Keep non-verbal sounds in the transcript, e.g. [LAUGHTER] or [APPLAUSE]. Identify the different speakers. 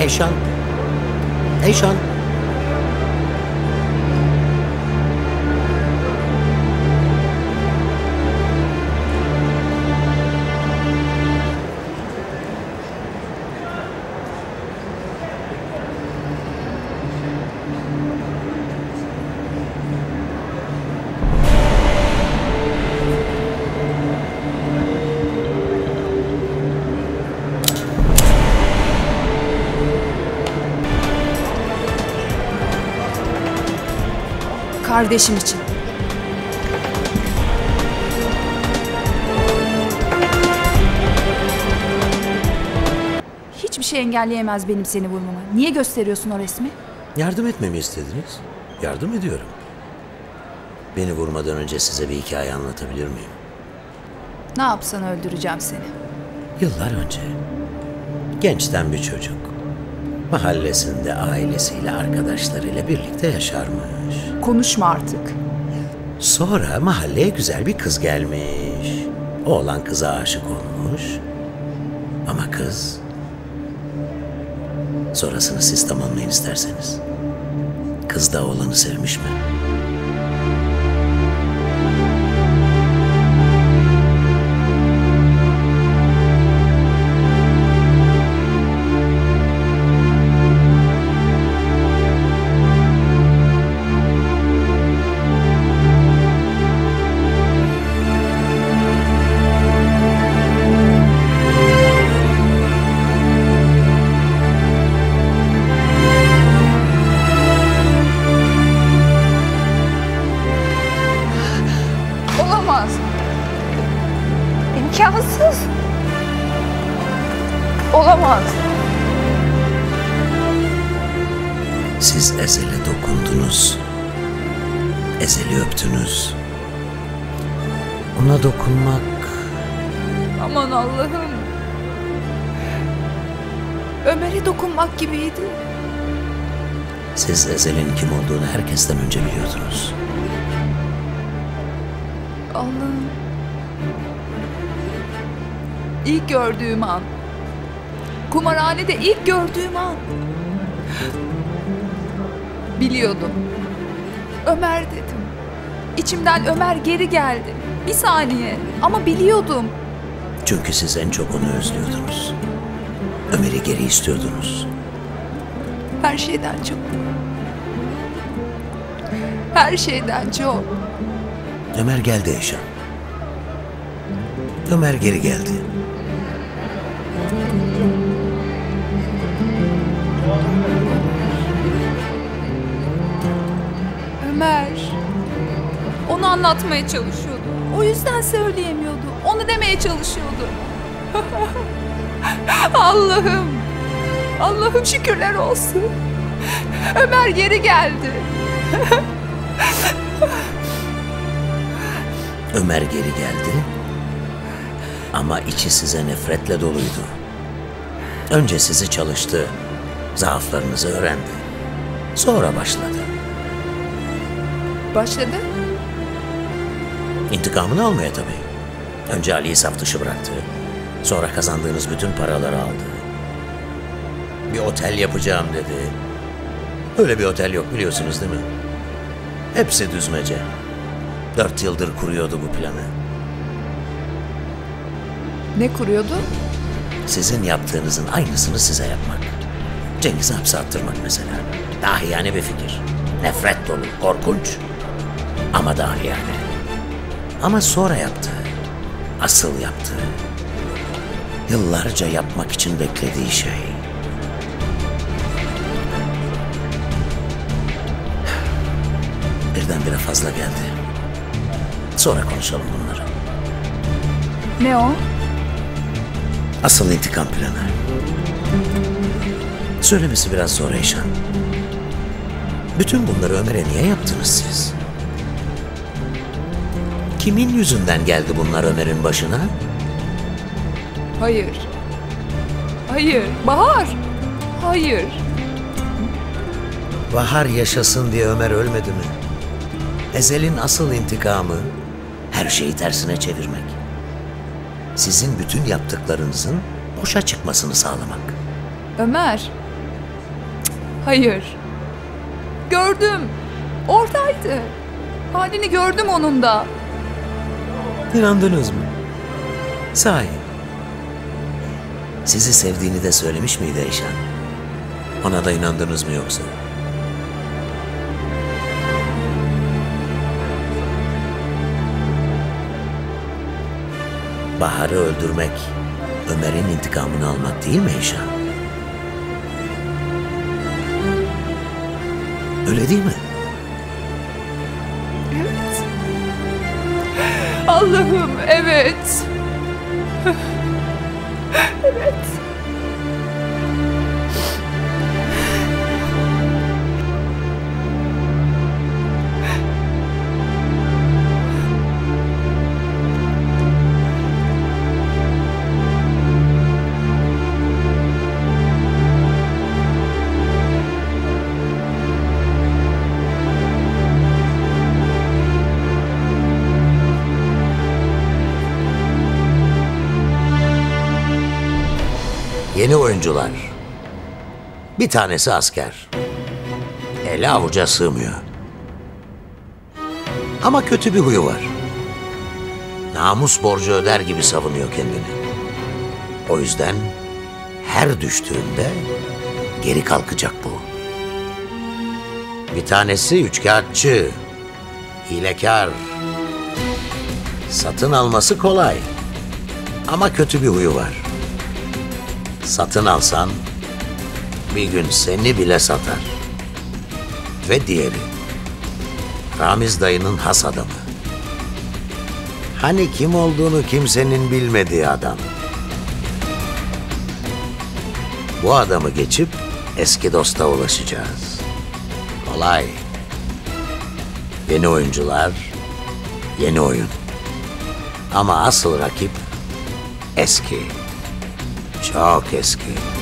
Speaker 1: Eyşan. Eyşan.
Speaker 2: Kardeşim için. Hiçbir şey engelleyemez benim seni vurmamı. Niye gösteriyorsun o resmi?
Speaker 1: Yardım etmemi istediniz. Yardım ediyorum. Beni vurmadan önce size bir hikaye anlatabilir miyim?
Speaker 2: Ne yapsan öldüreceğim seni.
Speaker 1: Yıllar önce gençten bir çocuk mahallesinde ailesiyle arkadaşlarıyla birlikte yaşarmış.
Speaker 2: Konuşma artık.
Speaker 1: Sonra mahalleye güzel bir kız gelmiş. Oğlan kıza aşık olmuş. Ama kız... Sonrasını siz tamamlayın isterseniz. Kız da oğlanı sevmiş mi?
Speaker 2: Olamaz. İmkansız. Olamaz.
Speaker 1: Siz Ezel'e dokundunuz. Ezel'i öptünüz. Ona dokunmak
Speaker 2: Aman Allah'ım. Ömer'e dokunmak gibiydi.
Speaker 1: siz Ezel'in kim olduğunu herkesten önce biliyordunuz.
Speaker 2: Allah'ım. İlk gördüğüm an. Kumarhanede ilk gördüğüm an. Biliyordum. Ömer dedim. İçimden Ömer geri geldi. Bir saniye ama biliyordum.
Speaker 1: Çünkü siz en çok onu özlüyordunuz. Ömer'i geri istiyordunuz.
Speaker 2: Her şeyden çok. Her şeyden çok.
Speaker 1: Ömer geldi Eşan. Ömer geri geldi.
Speaker 2: Ömer. Onu anlatmaya çalışıyordu. O yüzden söyleyemiyordu. Onu demeye çalışıyordu. [LAUGHS] Allah'ım. Allah'ım şükürler olsun. Ömer geri geldi. [LAUGHS]
Speaker 1: Ömer geri geldi. Ama içi size nefretle doluydu. Önce sizi çalıştı. Zaaflarınızı öğrendi. Sonra başladı.
Speaker 2: Başladı.
Speaker 1: İntikamını almaya tabii. Önce Ali'yi saf dışı bıraktı. Sonra kazandığınız bütün paraları aldı. Bir otel yapacağım dedi. Öyle bir otel yok biliyorsunuz değil mi? Hepsi düzmece. Dört yıldır kuruyordu bu planı.
Speaker 2: Ne kuruyordu?
Speaker 1: Sizin yaptığınızın aynısını size yapmak. Cengiz'i hapse attırmak mesela. Dahiyane bir fikir. Nefret dolu, korkunç. Ama dahiyane. Ama sonra yaptı. Asıl yaptı. Yıllarca yapmak için beklediği şey. Birdenbire fazla geldi. Sonra konuşalım bunları.
Speaker 2: Ne o?
Speaker 1: Asıl intikam planı. Söylemesi biraz zor Eyşan. Bütün bunları Ömer'e niye yaptınız siz? Kimin yüzünden geldi bunlar Ömer'in başına?
Speaker 2: Hayır. Hayır. Bahar. Hayır.
Speaker 1: Bahar yaşasın diye Ömer ölmedi mi? Ezel'in asıl intikamı her şeyi tersine çevirmek. Sizin bütün yaptıklarınızın boşa çıkmasını sağlamak.
Speaker 2: Ömer. Hayır. Gördüm. Oradaydı. Halini gördüm onun da.
Speaker 1: İnandınız mı? Sahi. Sizi sevdiğini de söylemiş miydi Eyşan? Ona da inandınız mı yoksa? Bahar'ı öldürmek, Ömer'in intikamını almak değil mi Eyşan? Öyle değil mi?
Speaker 2: Evet. Allah'ım evet. evet.
Speaker 1: Yeni oyuncular. Bir tanesi asker. Eli avuca sığmıyor. Ama kötü bir huyu var. Namus borcu öder gibi savunuyor kendini. O yüzden her düştüğünde geri kalkacak bu. Bir tanesi üçkağıtçı, hilekar. Satın alması kolay. Ama kötü bir huyu var. Satın alsan bir gün seni bile satar. Ve diğeri Ramiz dayının has adamı. Hani kim olduğunu kimsenin bilmediği adam. Bu adamı geçip eski dosta ulaşacağız. Kolay. Yeni oyuncular, yeni oyun. Ama asıl rakip eski. Çok eski.